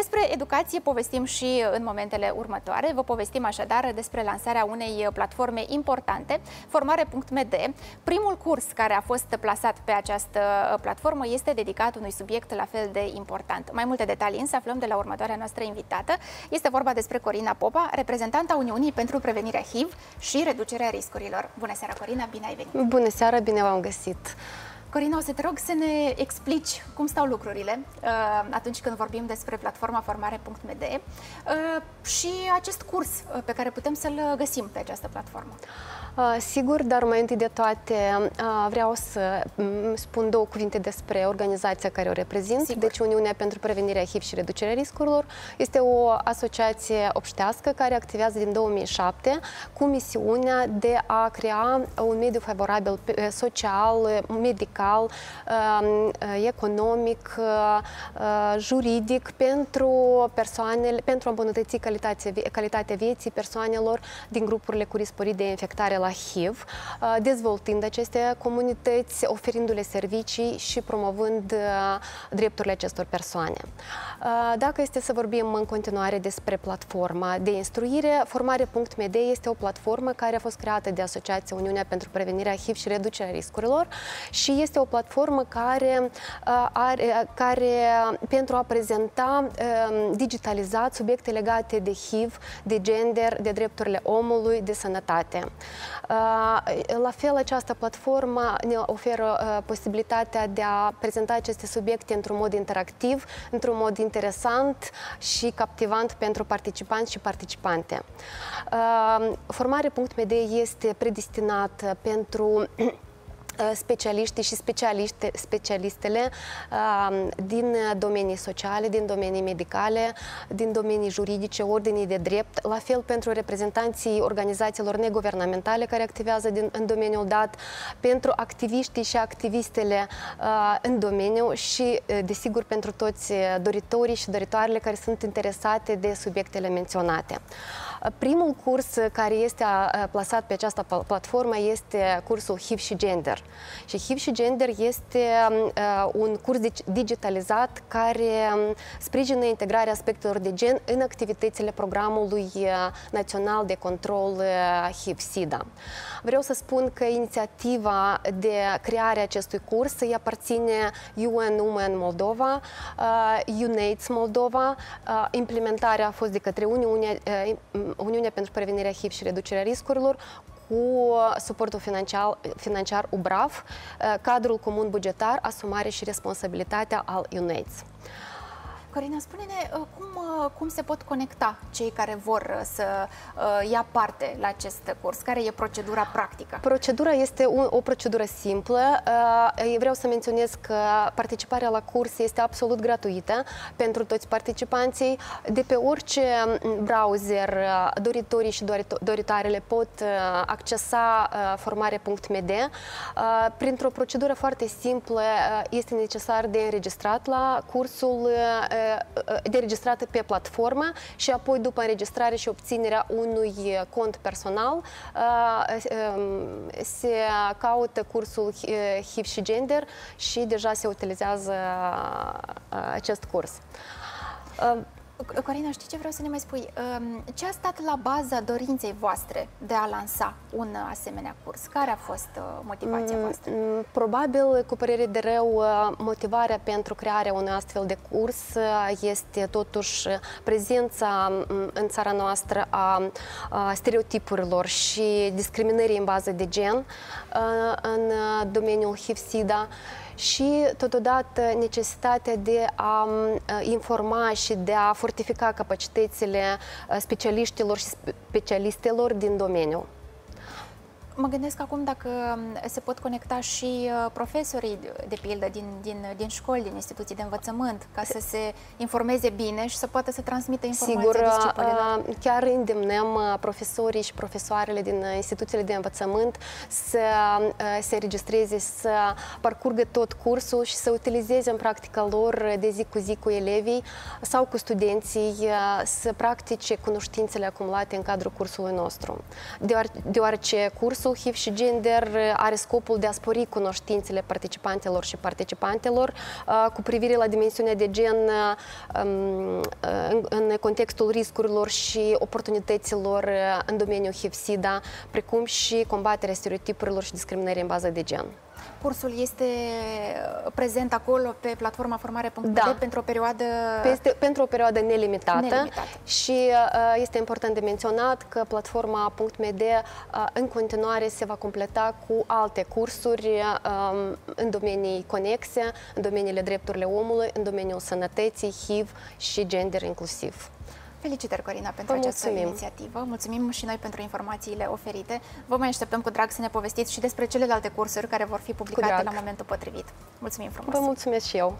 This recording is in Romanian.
Despre educație povestim și în momentele următoare. Vă povestim așadar despre lansarea unei platforme importante, formare.md. Primul curs care a fost plasat pe această platformă este dedicat unui subiect la fel de important. Mai multe detalii însă aflăm de la următoarea noastră invitată. Este vorba despre Corina Popa, reprezentanta Uniunii pentru Prevenirea HIV și reducerea riscurilor. Bună seara, Corina, bine ai venit! Bună seara, bine v-am găsit! Corina, o să te rog să ne explici cum stau lucrurile uh, atunci când vorbim despre platforma formare.md uh, și acest curs uh, pe care putem să-l găsim pe această platformă. Uh, sigur, dar mai întâi de toate uh, vreau să mm, spun două cuvinte despre organizația care o reprezint. Sigur. Deci Uniunea pentru Prevenirea HIV și Reducerea Riscurilor este o asociație obștească care activează din 2007 cu misiunea de a crea un mediu favorabil social, medical, um, economic, uh, juridic pentru persoanele, pentru a îmbunătăți calitatea, calitatea vieții persoanelor din grupurile cu risc sporit de infectare la HIV, uh, dezvoltând aceste comunități, oferindu-le servicii și promovând uh, drepturile acestor persoane. Uh, dacă este să vorbim în continuare despre platforma de instruire, formare.md este o platformă care a fost creată de Asociația Uniunea pentru Prevenirea HIV și Reducerea Riscurilor și este o platformă care, are, care pentru a prezenta digitalizat subiecte legate de HIV, de gender, de drepturile omului, de sănătate. La fel, această platformă ne oferă posibilitatea de a prezenta aceste subiecte într-un mod interactiv, într-un mod interesant și captivant pentru participanți și participante. Formare.md este predestinat pentru Uh, specialiștii și specialiște, specialistele uh, din domenii sociale, din domenii medicale, din domenii juridice, ordinii de drept, la fel pentru reprezentanții organizațiilor neguvernamentale care activează din, în domeniul dat, pentru activiștii și activistele uh, în domeniu și, desigur, pentru toți doritorii și doritoarele care sunt interesate de subiectele menționate. Primul curs care este plasat pe această platformă este cursul HIV și Gender. Și HIV și Gender este un curs digitalizat care sprijină integrarea aspectelor de gen în activitățile programului național de control HIV-SIDA. Vreau să spun că inițiativa de creare a acestui curs îi aparține UN Women Moldova, UNAIDS Moldova. Implementarea a fost de către Uniunea, Uniunea pentru Prevenirea HIV și Reducerea Riscurilor cu suportul financiar, financiar UBRAF, cadrul comun bugetar, asumare și responsabilitatea al UNAIDS. Corina, spune-ne uh, cum, uh, cum se pot conecta cei care vor uh, să ia parte la acest curs? Care e procedura practică? Procedura este o, o procedură simplă. Vreau să menționez că participarea la curs este absolut gratuită pentru toți participanții. De pe orice browser, doritorii și doritoarele pot accesa formare.md. Printr-o procedură foarte simplă este necesar de înregistrat la cursul de registrată pe platformă și apoi după înregistrare și obținerea unui cont personal se caută cursul HIV și gender și deja se utilizează acest curs. Corina, știi ce vreau să ne mai spui? Ehm, ce a stat la baza dorinței voastre de a lansa un asemenea curs? Care a fost uh, motivația mm, voastră? Mm, probabil, cu părere de rău, uh, motivarea pentru crearea unui astfel de curs uh, este totuși prezența mm, în țara noastră a stereotipurilor și discriminării în bază de gen în domeniul HIV-SIDA și totodată necesitatea de a informa și de a fortifica capacitățile specialiștilor și specialistelor din domeniu. Mă gândesc acum dacă se pot conecta și uh, profesorii, de pildă, din, din, din școli, din instituții de învățământ, ca să se informeze bine și să poată să transmită informația Sigur, uh, chiar îndemnăm uh, profesorii și profesoarele din instituțiile de învățământ să se înregistreze, să parcurgă tot cursul și să utilizeze în practica lor de zi cu zi cu elevii sau cu studenții să practice cunoștințele acumulate în cadrul cursului nostru. Deoarece cursul Cursul HIV și Gender are scopul de a spori cunoștințele participantelor și participantelor cu privire la dimensiunea de gen um, în contextul riscurilor și oportunităților în domeniul HIV-SIDA, precum și combaterea stereotipurilor și discriminării în bază de gen. Cursul este uh, prezent acolo pe platforma formare.ro da. pentru o perioadă... Este, pentru o perioadă nelimitată, nelimitată. și uh, este important de menționat că platforma.md uh, în continuare se va completa cu alte cursuri um, în domenii conexe, în domeniile drepturile omului, în domeniul sănătății, HIV și gender inclusiv. Felicitări, Corina, pentru Vă această mulțumim. inițiativă. Mulțumim și noi pentru informațiile oferite. Vă mai așteptăm cu drag să ne povestiți și despre celelalte cursuri care vor fi publicate la momentul potrivit. Mulțumim frumos! Vă mulțumesc și eu!